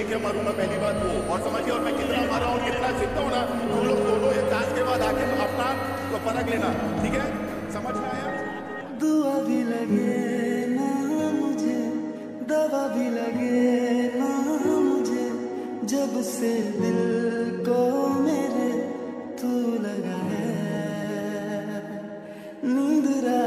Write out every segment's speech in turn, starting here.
देख के मरूँगा, पहली बात तो वो और समझिए, और मैं कितना मारा और कितना सीखता हूँ ना तुम लोग दोनों एक जाँच के बाद आके अपना तो परख लेना, ठीक है? समझ में आया? दुआ भी लगे ना मुझे, दवा भी लगे ना मुझे, जब से दिल को मेरे तू लगा है नींद रा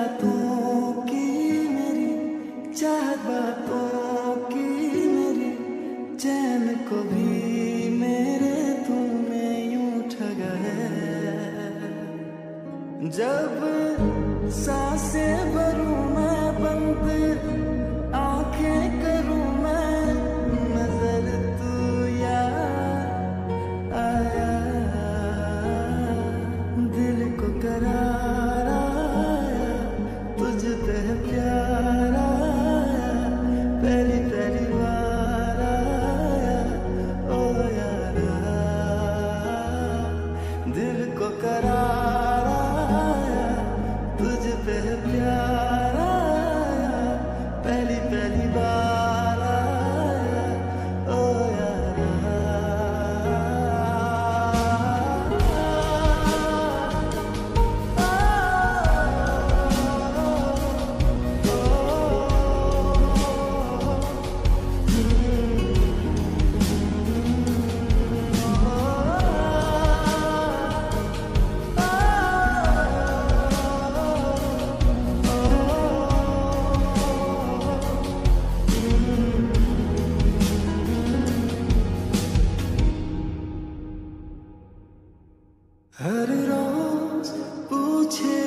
不见。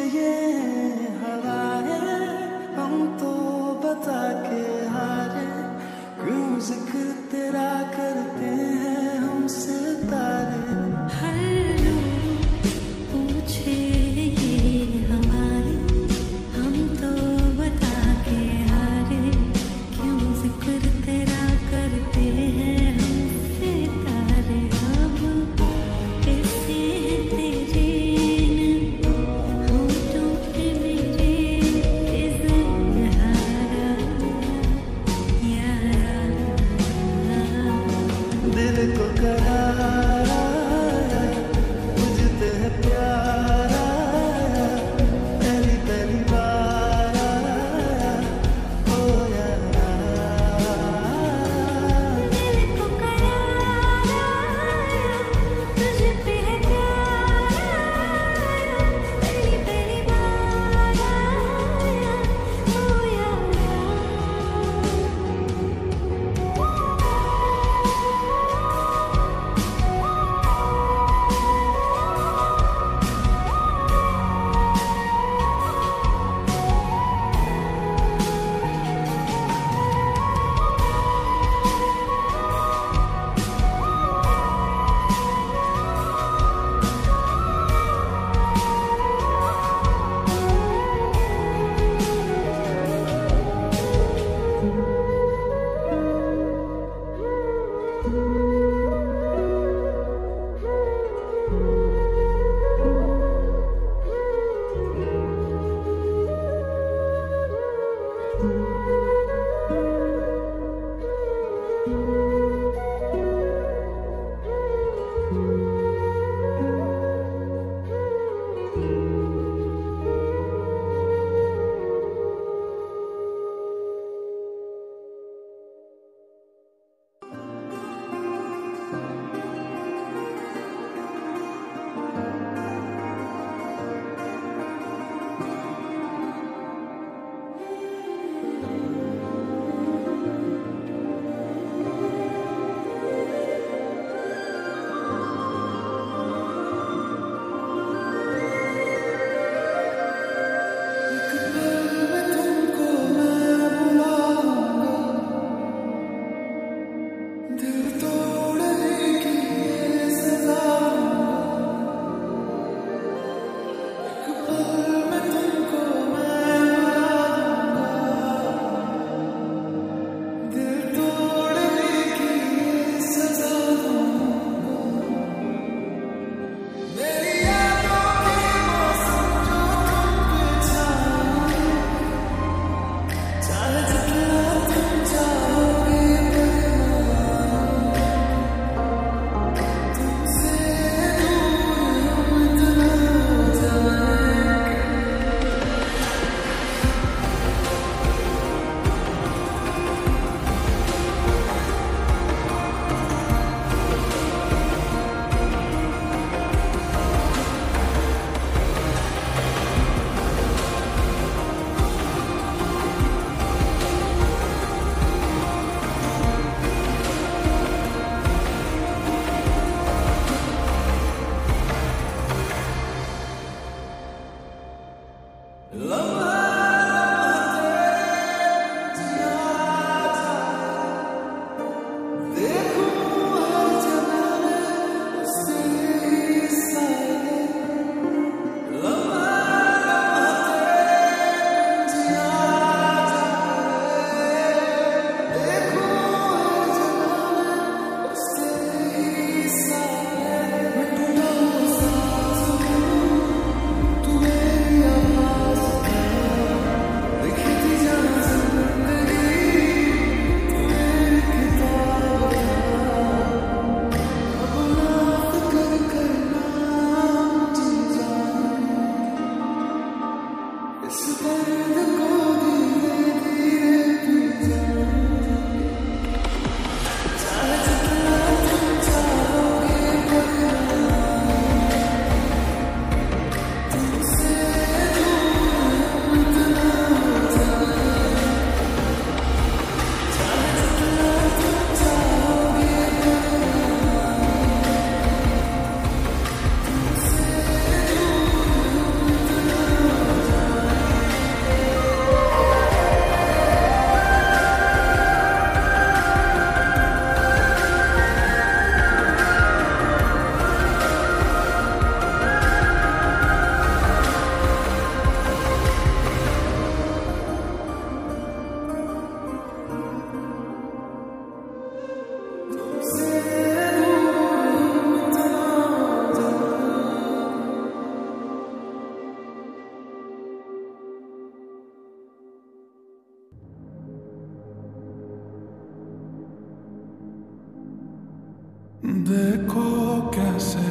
देखो कैसे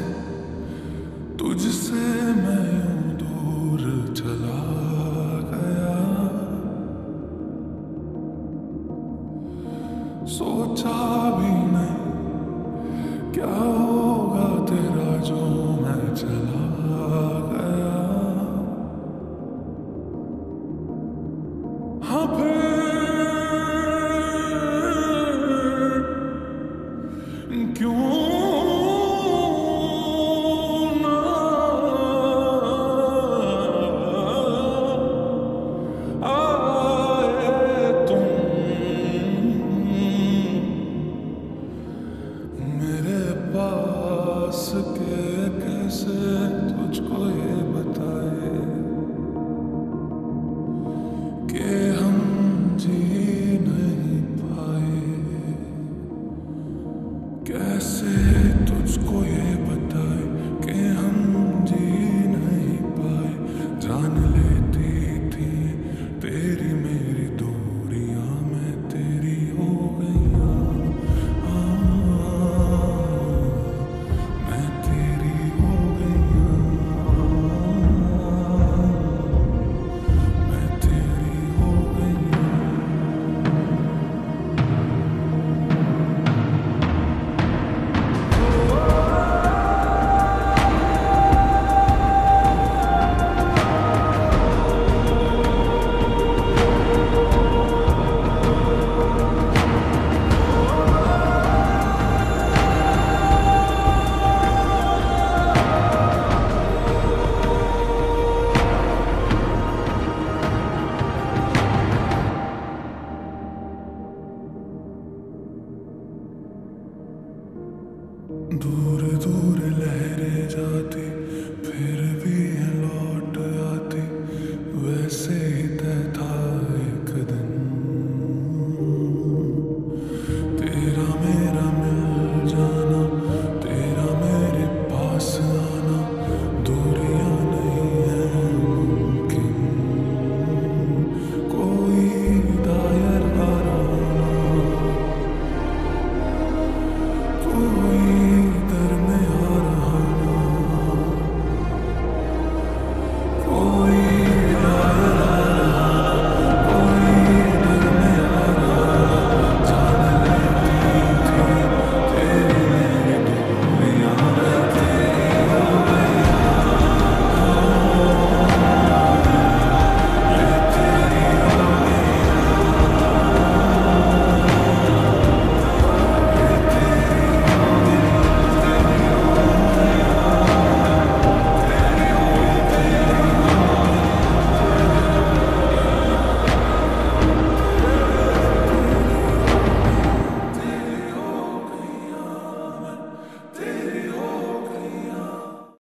तुझसे मैं दूर चला गया। सोचा भी नहीं, क्या होगा तेरा जो मैं चला गया। दूर दूर लहरें जाती